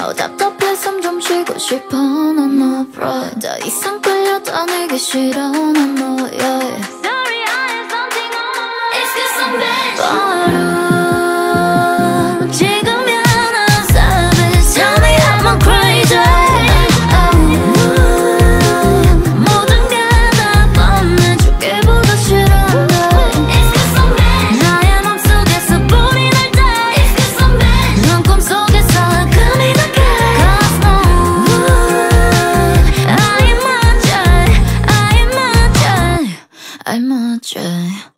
집에 어 답답해 숨좀 쉬고 싶어 난 pride 더 이상 끌려 다니기 싫어 난 너의 Sorry I have something on my mind It's cause I'm bad I'm a.